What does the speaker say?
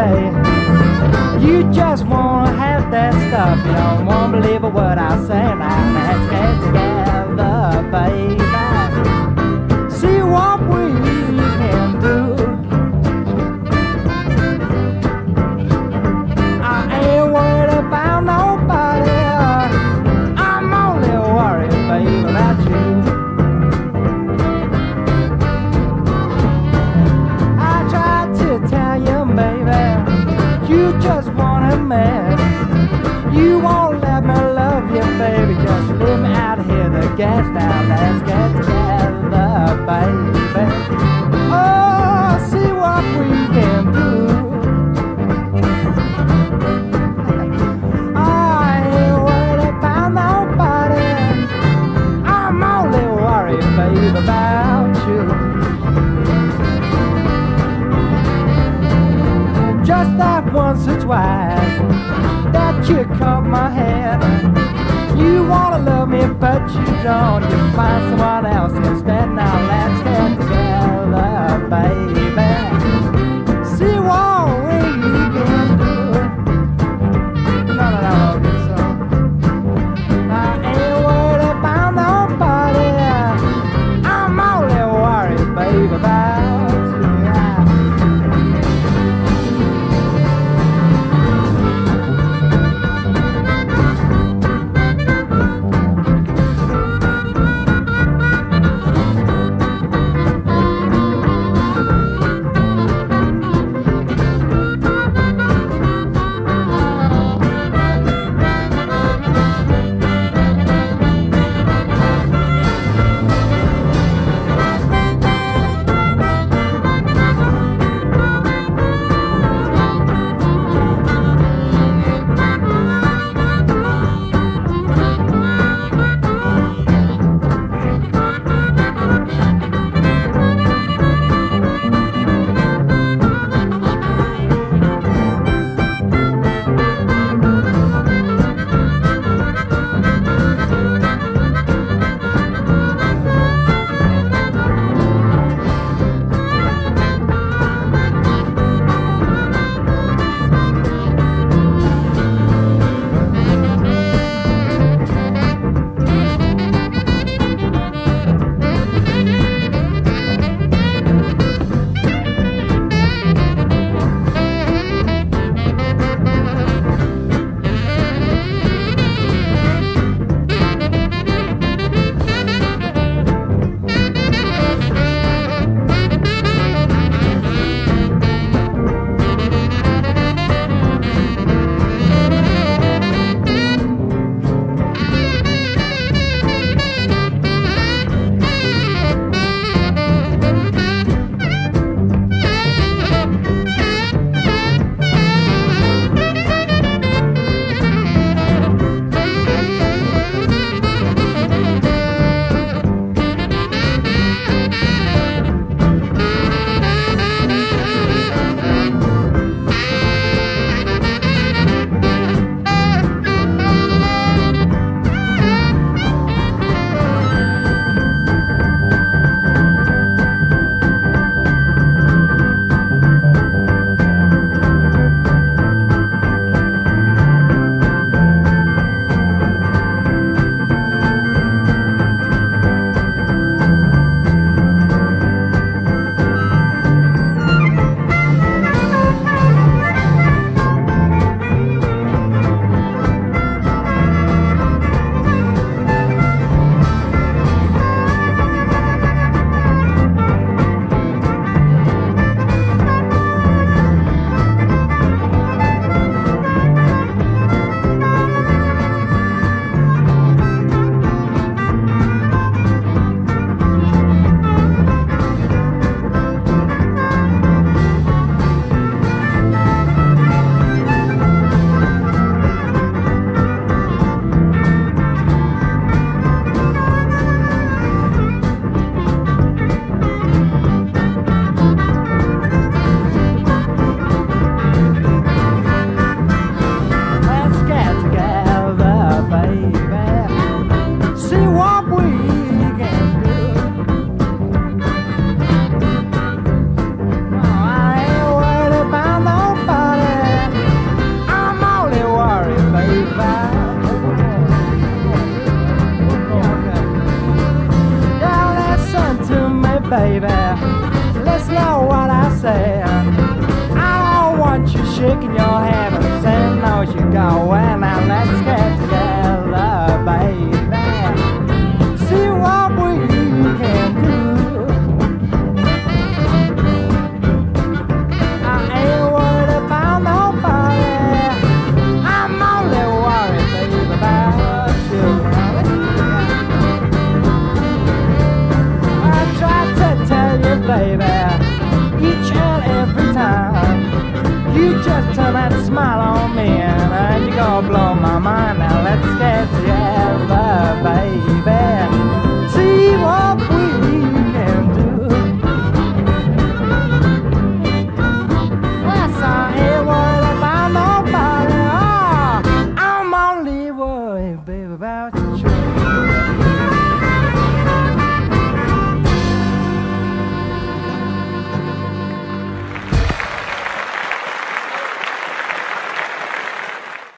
day. You just wanna have that stuff. You don't wanna believe what I say now. Let's get together, man. You won't let me love you, baby. Just leave me out here to get down. Let's get together, baby. Oh, you caught my hand. You wanna love me, but you don't. You find someone else instead. Now let's get together, baby. See what we can do. I ain't worried about nobody. I'm only worried, baby. Listen to me, baby. What I say. I don't want you shaking your head and saying no, you go. Well, now let's go. baby. Each and every time. You just turn that smile on me and, you're gonna blow my mind. Now let's get together, baby. See what we can do. Yes, I ain't worried about nobody. Oh, I'm only worried, baby, about you.